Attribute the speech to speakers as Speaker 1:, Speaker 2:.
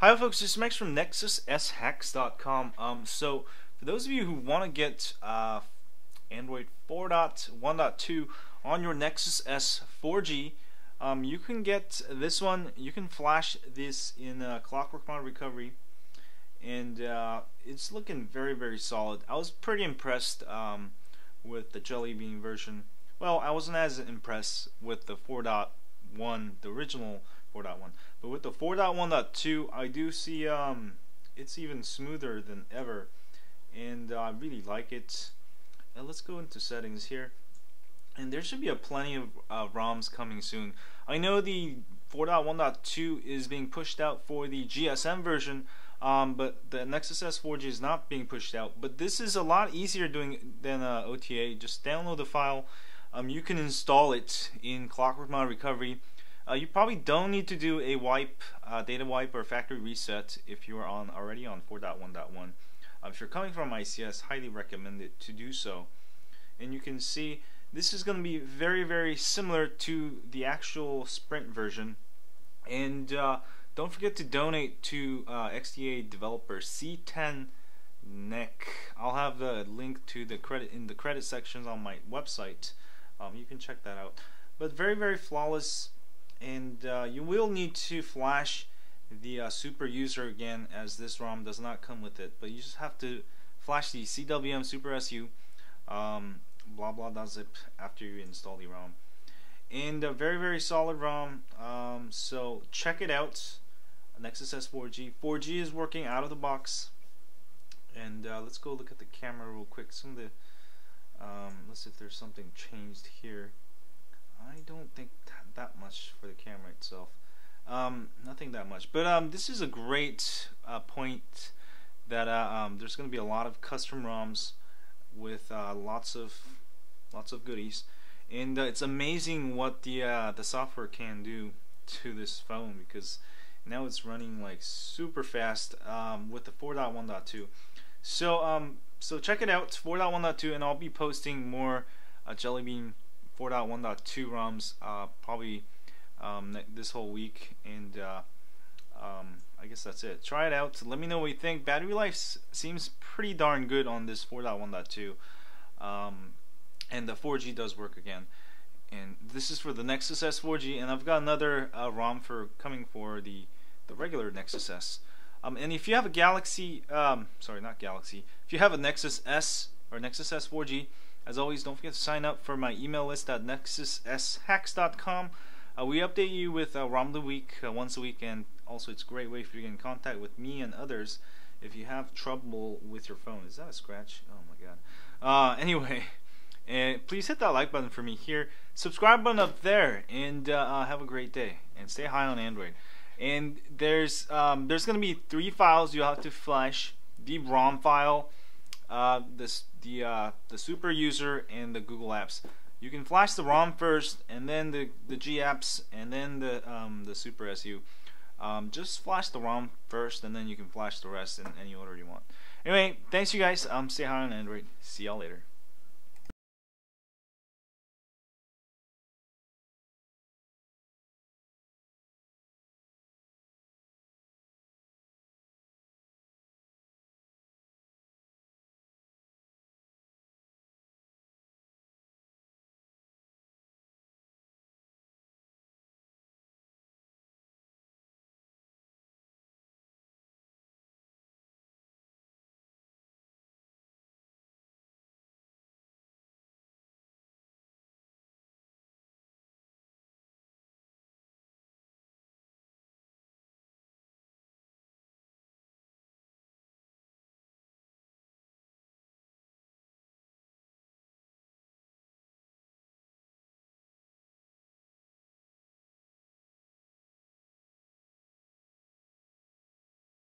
Speaker 1: Hi folks, this is Max from NexusSHacks.com. Um, so for those of you who want to get uh, Android 4.1.2 on your Nexus S 4G, um, you can get this one. You can flash this in uh, Clockwork Mod Recovery, and uh, it's looking very very solid. I was pretty impressed um, with the Jelly Bean version. Well, I wasn't as impressed with the 4.1, the original 4.1. But with the 4.1.2, I do see um, it's even smoother than ever, and uh, I really like it. Now let's go into settings here, and there should be a plenty of uh, ROMs coming soon. I know the 4.1.2 is being pushed out for the GSM version, um, but the Nexus S 4G is not being pushed out. But this is a lot easier doing than uh, OTA. Just download the file. Um, you can install it in Clockwork Mod Recovery uh, you probably don't need to do a wipe, uh, data wipe or factory reset if you are on already on 4.1.1. Uh, if you're coming from ICS, highly recommend it to do so. And you can see this is going to be very, very similar to the actual Sprint version. And uh, don't forget to donate to uh, XDA developer C10 Neck. I'll have the link to the credit in the credit sections on my website. Um, you can check that out. But very, very flawless and uh, you will need to flash the uh, super user again as this ROM does not come with it but you just have to flash the CWM super SU um, blah blah zip after you install the ROM. And a very very solid ROM um, so check it out. Nexus S4G 4G is working out of the box. And uh, let's go look at the camera real quick. Some of the um, let's see if there's something changed here I don't think that much for the camera itself. Um, nothing that much, but um, this is a great uh, point that uh, um, there's going to be a lot of custom ROMs with uh, lots of lots of goodies, and uh, it's amazing what the uh, the software can do to this phone because now it's running like super fast um, with the 4.1.2. So um, so check it out, 4.1.2, and I'll be posting more uh, Jelly Bean 4.1.2 ROMs uh, probably um, this whole week, and uh, um, I guess that's it. Try it out. Let me know what you think. Battery life seems pretty darn good on this 4.1.2, um, and the 4G does work again. And this is for the Nexus S 4G, and I've got another uh, ROM for coming for the the regular Nexus S. Um, and if you have a Galaxy, um, sorry, not Galaxy, if you have a Nexus S or Nexus S 4G, as always, don't forget to sign up for my email list at nexushacks.com. Uh, we update you with uh, ROM the week uh, once a week, and also it's a great way for you to get in contact with me and others if you have trouble with your phone. Is that a scratch? Oh my god. Uh, anyway, and please hit that like button for me here, subscribe button up there, and uh, uh, have a great day. And stay high on Android. And there's um, there's gonna be three files you have to flash: the ROM file uh, this the uh, the super user and the Google Apps. You can flash the ROM first, and then the the G apps, and then the um, the Super SU. Um, just flash the ROM first, and then you can flash the rest in any order you want. Anyway, thanks you guys. Um, stay high on Android. See y'all later.